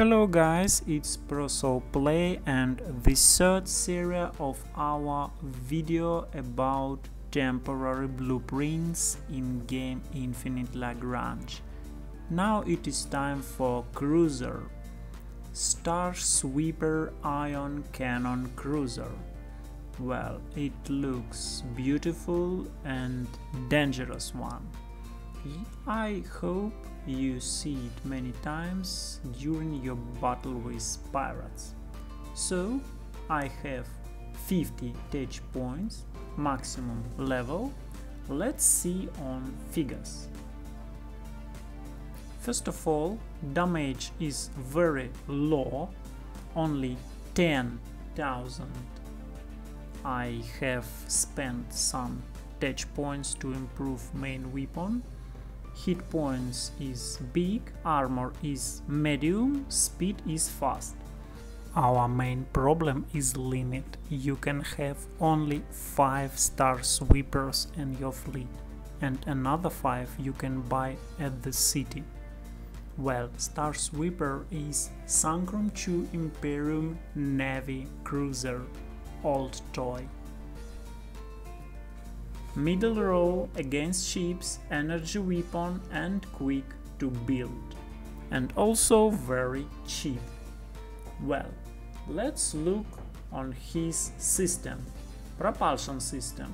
Hello guys, it's ProSoul Play and the third series of our video about temporary blueprints in game Infinite Lagrange. Now it is time for Cruiser. Star Sweeper Ion Cannon Cruiser. Well, it looks beautiful and dangerous one. I hope you see it many times during your battle with pirates. So I have 50 touch points, maximum level. Let's see on figures. First of all, damage is very low, only 10,000. I have spent some touch points to improve main weapon hit points is big, armor is medium, speed is fast. Our main problem is limit. You can have only 5 star sweepers in your fleet and another 5 you can buy at the city. Well, Star Sweeper is Sancrum 2 Imperium Navy Cruiser, old toy. Middle row against ships, energy weapon and quick to build. And also very cheap. Well, let's look on his system. Propulsion system.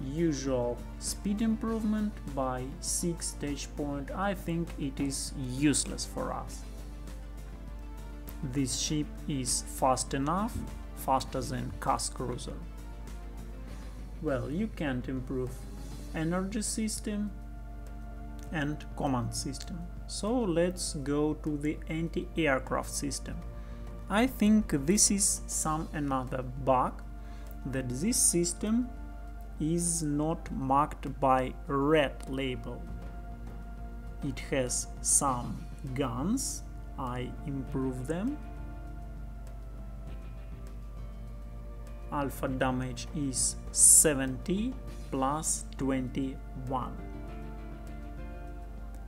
Usual speed improvement by 6 stage point. I think it is useless for us. This ship is fast enough, faster than CAS Cruiser well you can't improve energy system and command system. So let's go to the anti-aircraft system. I think this is some another bug that this system is not marked by red label. It has some guns. I improve them alpha damage is 70 plus 21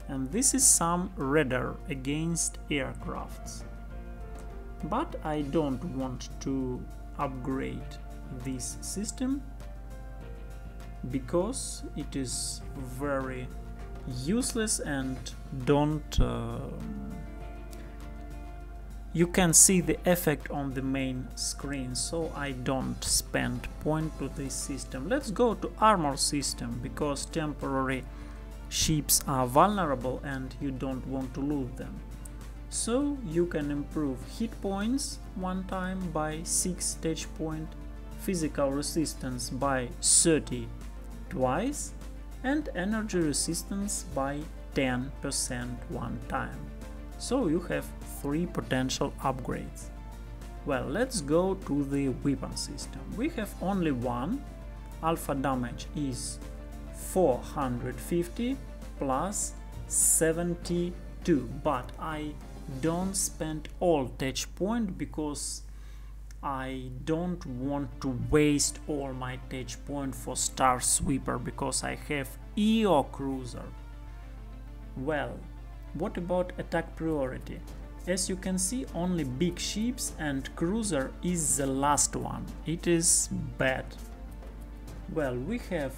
and this is some radar against aircrafts. But I don't want to upgrade this system because it is very useless and don't uh, you can see the effect on the main screen so I don't spend point to this system. Let's go to armor system because temporary ships are vulnerable and you don't want to lose them. So you can improve hit points one time by 6 stage point, physical resistance by 30 twice and energy resistance by 10% one time. So you have three potential upgrades. Well, let's go to the weapon system. We have only one. Alpha damage is 450 plus 72, but I don't spend all touch point because I don't want to waste all my touch point for Star Sweeper because I have EO Cruiser. Well, what about attack priority? As you can see, only big ships and cruiser is the last one. It is bad. Well, we have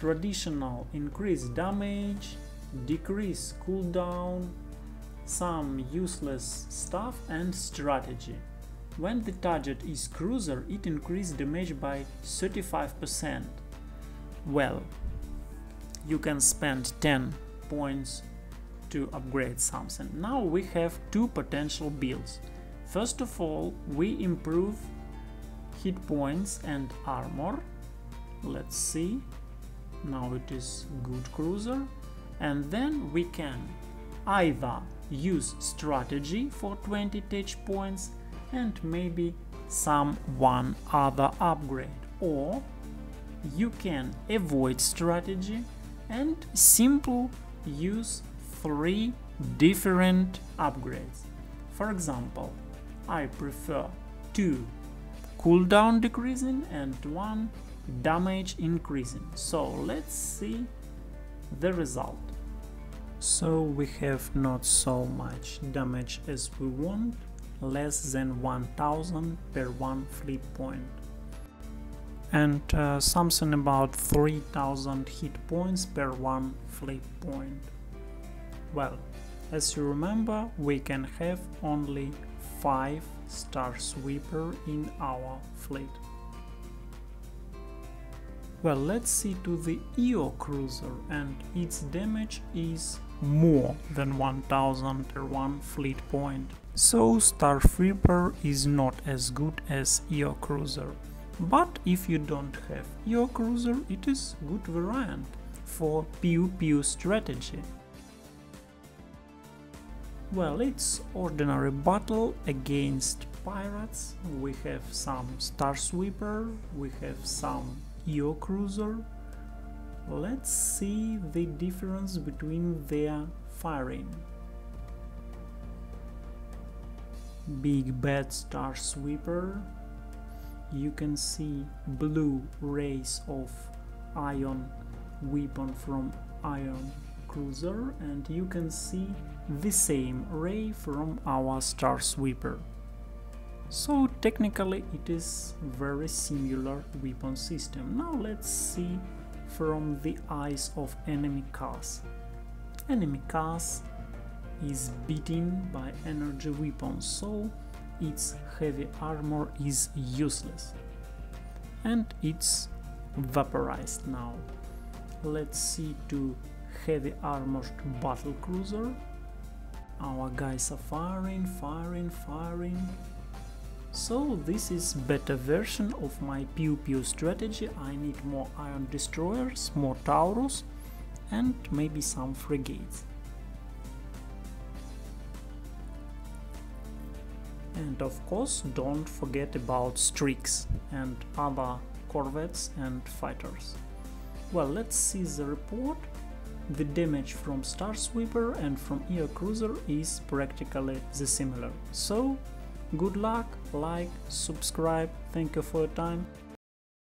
traditional increase damage, decrease cooldown, some useless stuff and strategy. When the target is cruiser, it increases damage by 35%. Well, you can spend 10 points to upgrade something. Now we have two potential builds. First of all, we improve hit points and armor. Let's see. Now it is good cruiser. And then we can either use strategy for 20 touch points and maybe some one other upgrade or you can avoid strategy and simple use three different upgrades. For example, I prefer two cooldown decreasing and one damage increasing. So let's see the result. So we have not so much damage as we want, less than 1000 per one fleet point. And uh, something about 3000 hit points per one fleet point. Well, as you remember, we can have only 5 Star Sweeper in our fleet. Well, let's see to the EO cruiser and its damage is more than 1000 per one fleet point. So Star Sweeper is not as good as EO cruiser. But if you don't have EO cruiser, it is good variant for pew pew strategy. Well, it's ordinary battle against pirates. We have some Star Sweeper, we have some EO Cruiser. Let's see the difference between their firing. Big Bad Star Sweeper. You can see blue rays of ion weapon from ion cruiser and you can see the same ray from our Star Sweeper. So technically it is very similar weapon system. Now let's see from the eyes of enemy cars. Enemy cars is beaten by energy weapons, so its heavy armor is useless. And it's vaporized now. Let's see to heavy armored battle cruiser. Our guys are firing, firing, firing. So this is better version of my Pew Pew strategy. I need more ion destroyers, more Taurus and maybe some frigates. And of course don't forget about streaks and other corvettes and fighters. Well, let's see the report the damage from Star Sweeper and from EO Cruiser is practically the similar. So, good luck, like, subscribe, thank you for your time.